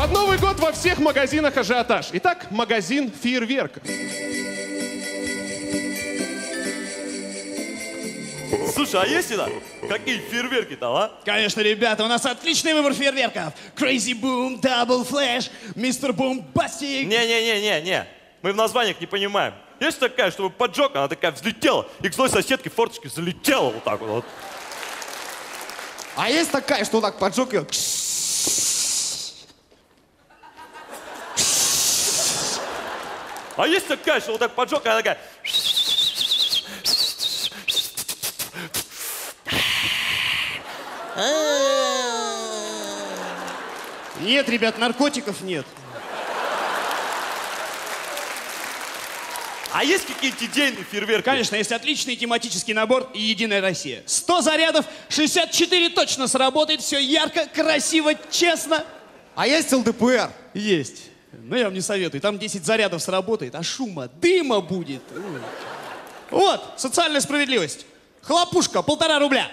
Под Новый год во всех магазинах ажиотаж. Итак, магазин фейерверка. Слушай, а есть это? Какие фейерверки там, а? Конечно, ребята, у нас отличный выбор фейерверков. Crazy Boom, Double Flash, Mr. Bombastic. Не-не-не-не-не. Мы в названиях не понимаем. Есть такая, чтобы поджог, она такая взлетела, и к злой соседке форточки залетела вот так вот. вот. А есть такая, что так поджег ее. А есть такая, что вот так поджог, она такая... Нет, ребят, наркотиков нет. А есть какие-нибудь идейные фейерверки? Конечно, есть отличный тематический набор и Единая Россия. 100 зарядов, 64 точно сработает, все ярко, красиво, честно. А есть ЛДПР? Есть. Но я вам не советую. Там 10 зарядов сработает, а шума, дыма будет. Вот, социальная справедливость. Хлопушка, полтора рубля.